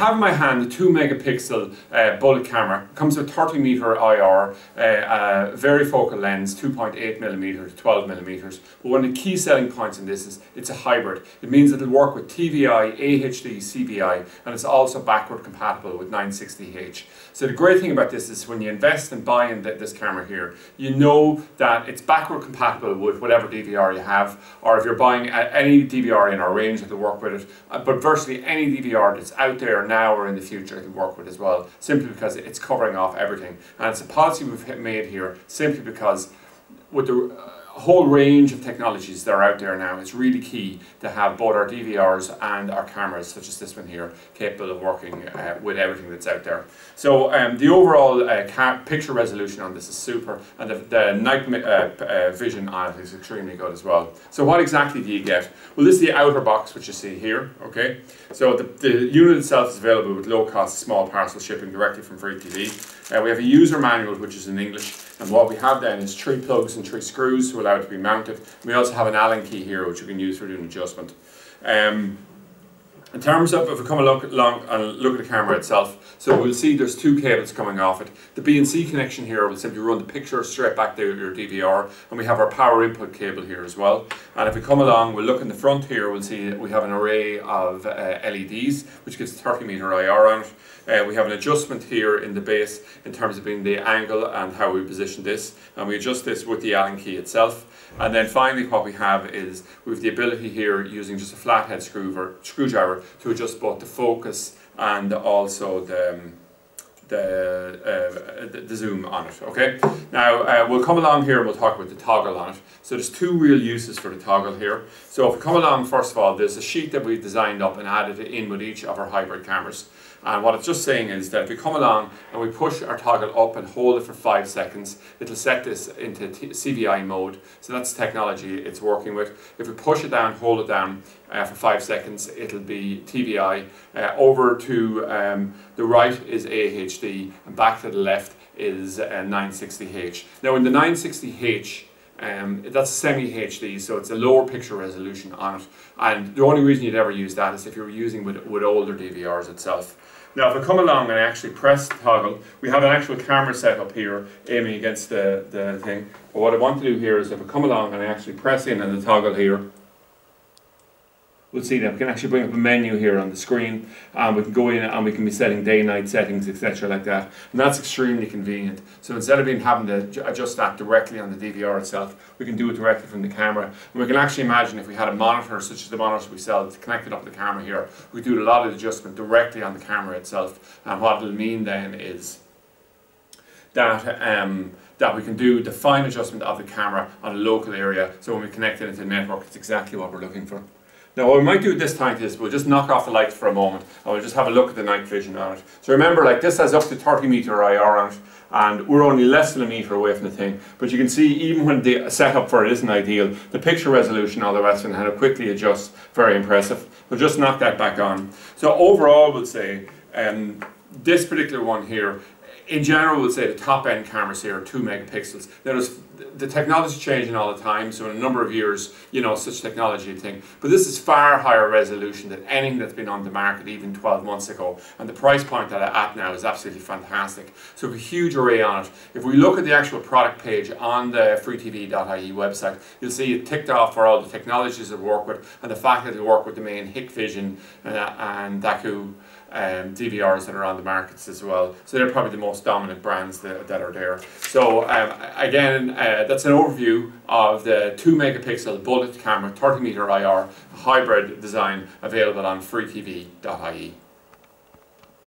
have in my hand the 2 megapixel uh, bullet camera. It comes with 30 meter IR, uh, uh, varifocal lens, 2.8 millimeters, 12 millimeters. But one of the key selling points in this is it's a hybrid. It means it'll work with TVI, AHD, CVI, and it's also backward compatible with 960H. So the great thing about this is when you invest and buy in this camera here, you know that it's backward compatible with whatever DVR you have, or if you're buying any DVR in our range, it'll work with it. Uh, but virtually any DVR that's out there now or in the future, it'll work with as well, simply because it's covering off everything. And it's a policy we've made here simply because with the uh, whole range of technologies that are out there now, it's really key to have both our DVRs and our cameras, such as this one here, capable of working uh, with everything that's out there. So um, the overall uh, picture resolution on this is super, and the, the night uh, uh, vision on it is extremely good as well. So what exactly do you get? Well, this is the outer box, which you see here, okay? So the, the unit itself is available with low-cost small parcel shipping directly from Free TV. Uh, we have a user manual, which is in English, and what we have then is three plugs and three screws to allow it to be mounted. We also have an Allen key here, which you can use for doing adjustment. Um, in terms of, if we come along, along and look at the camera itself, so we'll see there's two cables coming off it. The BNC connection here will simply run the picture straight back to your DVR, and we have our power input cable here as well. And if we come along, we'll look in the front here, we'll see we have an array of uh, LEDs, which gives 30 meter IR on it. Uh, we have an adjustment here in the base in terms of being the angle and how we position this, and we adjust this with the Allen key itself. And then finally what we have is we have the ability here using just a flathead screwdriver to adjust both the focus and also the, um, the, uh, the, zoom on it, okay? Now, uh, we'll come along here and we'll talk about the toggle on it. So there's two real uses for the toggle here. So if we come along, first of all, there's a sheet that we've designed up and added it in with each of our hybrid cameras. And what it's just saying is that if we come along and we push our toggle up and hold it for five seconds, it'll set this into CVI mode. So that's technology it's working with. If we push it down, hold it down uh, for five seconds, it'll be TVI. Uh, over to um, the right is AHD and back to the left is uh, 960H. Now in the 960H, um, that's semi HD, so it's a lower picture resolution on it. And the only reason you'd ever use that is if you were using with, with older DVRs itself. Now, if I come along and I actually press the toggle, we have an actual camera set up here aiming against the, the thing. But what I want to do here is if I come along and I actually press in on the toggle here, we'll see that we can actually bring up a menu here on the screen and we can go in and we can be setting day night settings etc like that. And that's extremely convenient. So instead of being having to adjust that directly on the DVR itself we can do it directly from the camera. And we can actually imagine if we had a monitor such as the monitor we sell connected up to the camera here we do a lot of adjustment directly on the camera itself. And what it'll mean then is that um, that we can do the fine adjustment of the camera on a local area. So when we connect it into the network it's exactly what we're looking for. Now what we might do this time is we'll just knock off the lights for a moment and we'll just have a look at the night vision on it. So remember like this has up to 30 meter IR on it and we're only less than a meter away from the thing. But you can see even when the setup for it isn't ideal, the picture resolution, all the and how quickly adjusts, very impressive. We'll just knock that back on. So overall we'll say um, this particular one here in general, we'll say the top end cameras here are two megapixels. Now, there's, the technology is changing all the time, so in a number of years, you know, such technology thing. But this is far higher resolution than anything that's been on the market even 12 months ago. And the price point that I'm at now is absolutely fantastic. So a huge array on it. If we look at the actual product page on the freetv.ie website, you'll see it ticked off for all the technologies that work with and the fact that they work with the main Hikvision uh, and Dahua um, DVRs that are on the markets as well. So they're probably the most dominant brands that, that are there. So um, again, uh, that's an overview of the 2 megapixel bullet camera, 30 meter IR hybrid design available on freetv.ie.